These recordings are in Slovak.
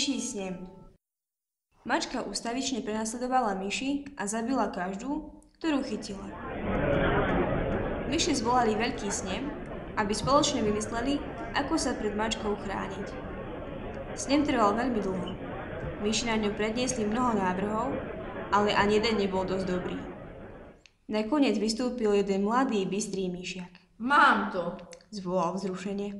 Myší snem Mačka ustavične prenasledovala myši a zabila každú, ktorú chytila. Myši zvolali veľký snem, aby spoločne vymysleli, ako sa pred mačkou chrániť. Snem trval veľmi dlho. Myši na ňom predniesli mnoho návrhov, ale ani jeden nebol dosť dobrý. Nakoniec vystúpil jeden mladý, bystrý myšiak. Mám to. Zvolal vzrušenie.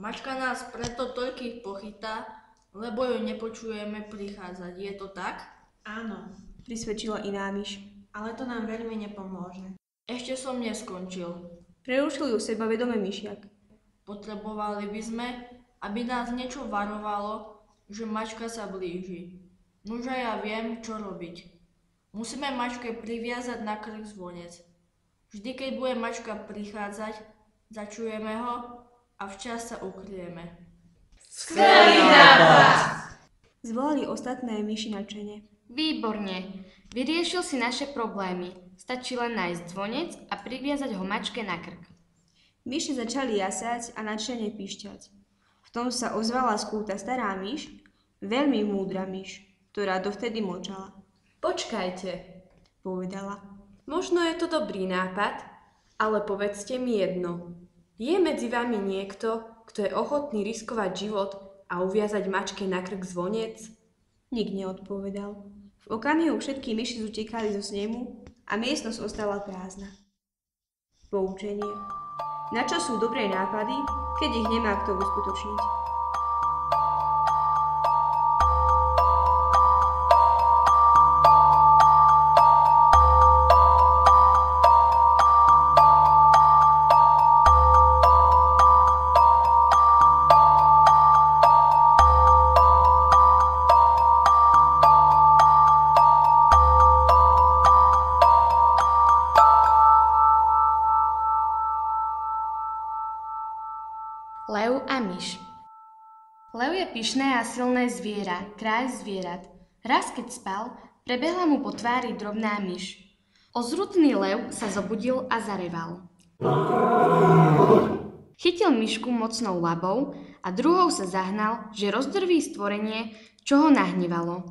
Mačka nás preto toľkých pochytá, lebo ju nepočujeme prichádzať. Je to tak? Áno, Prisvedčila iná myš. ale to nám veľmi nepomôže. Ešte som neskončil. Prerušil ju sebavedome myšiak. Potrebovali by sme, aby nás niečo varovalo, že mačka sa blíži. Nuže ja viem, čo robiť. Musíme mačke priviazať na krk zvonec. Vždy, keď bude mačka prichádzať, začujeme ho a včas sa ukryjeme. Zvolali ostatné myši nadšene. Výborne. Vyriešil si naše problémy. Stačí len nájsť zvonec a priviazať ho mačke na krk. Myši začali jasať a nadšene píšťať. V tom sa ozvala skúta stará myš, veľmi múdra myš, ktorá dovtedy mlčala. Počkajte, Povedala. možno je to dobrý nápad, ale povedzte mi jedno. Je medzi vami niekto, kto je ochotný riskovať život a uviazať mačke na krk zvonec? Nik neodpovedal. V okamihu všetky myši zutekali zo snemu a miestnosť ostala prázdna. Poučenie. Na čo sú dobré nápady, keď ich nemá kto uskutočniť? Lev je pyšné a silné zviera, kráľ zvierat. Raz keď spal, prebehla mu po tvári drobná myš. Ozrutný lev sa zobudil a zareval. Chytil myšku mocnou labou a druhou sa zahnal, že rozdrví stvorenie, čo ho nahnevalo.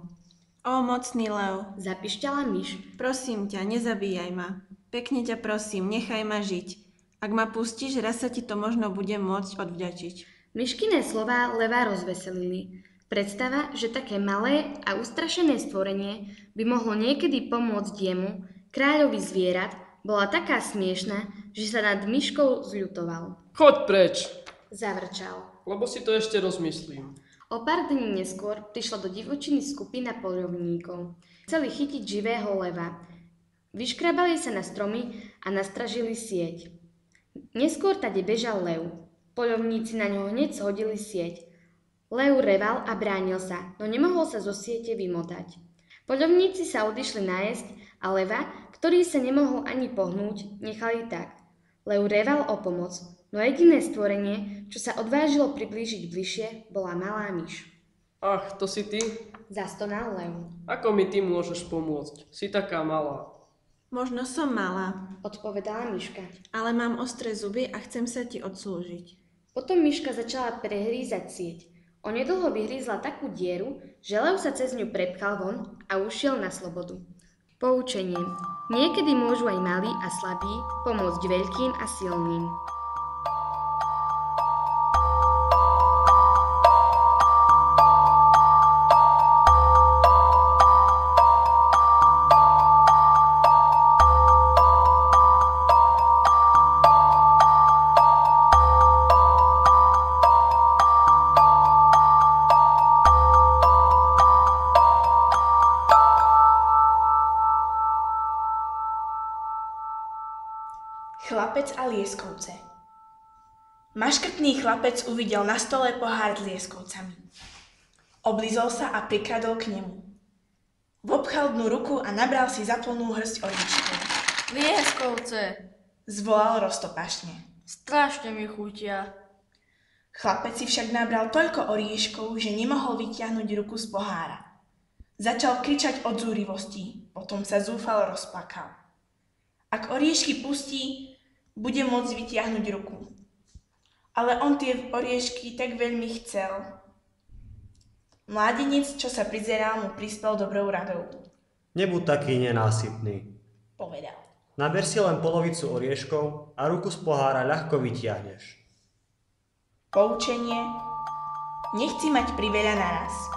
Ó, mocný lev, Zapišťala myš. prosím ťa, nezabíjaj ma. Pekne ťa prosím, nechaj ma žiť. Ak ma pustíš, raz sa ti to možno bude môcť odvďačiť. Myškiné slová leva rozveselili. Predstava, že také malé a ustrašené stvorenie by mohlo niekedy pomôcť jemu, kráľovi zvierat, bola taká smiešná, že sa nad myškou zľutoval. Choď preč, Zavrčal. lebo si to ešte rozmyslím. O pár dní neskôr prišla do divočiny skupina poľovníkov. Chceli chytiť živého leva. Vyškrabali sa na stromy a nastražili sieť. Neskôr tade bežal lev. Poľovníci na ňo hneď zhodili sieť. Lev reval a bránil sa, no nemohol sa zo siete vymotať. Poľovníci sa odišli najesť a leva, ktorý sa nemohol ani pohnúť, nechali tak. Lev reval o pomoc, no jediné stvorenie, čo sa odvážilo priblížiť bližšie, bola malá myš. Ach, to si ty? Zastonal lev. Ako mi ty môžeš pomôcť? Si taká malá. Možno som malá, Odpovedala myška. ale mám ostré zuby a chcem sa ti odslúžiť. Potom myška začala prehrízať sieť. Onedlho vyhrízla takú dieru, že lev sa cez ňu prepchal von a ušiel na slobodu. Poučenie. Niekedy môžu aj malí a slabí pomôcť veľkým a silným. Chlapec a lieskovce Maškrtný chlapec uvidel na stole pohár s lieskovcami. Oblizol sa a prikradol k nemu. Vopchal dnu ruku a nabral si zaplnú hrst oríškov. Lieskovce, Zvolal roztopašne. strašne mi chutia. Chlapec si však nabral toľko oríškov, že nemohol vytiahnuť ruku z pohára. Začal kričať od zúrivosti, potom sa zúfal rozplakal. Ak oriešky pustí, bude môcť vytiahnuť ruku. Ale on tie oriešky tak veľmi chcel. Mladenec, čo sa prizeral, mu prispel dobrou radou. Nebuď taký nenásytný. Povedal. Naber si len polovicu orieškov a ruku z pohára ľahko vytiahneš. Poučenie. Nechci mať priveľa naraz.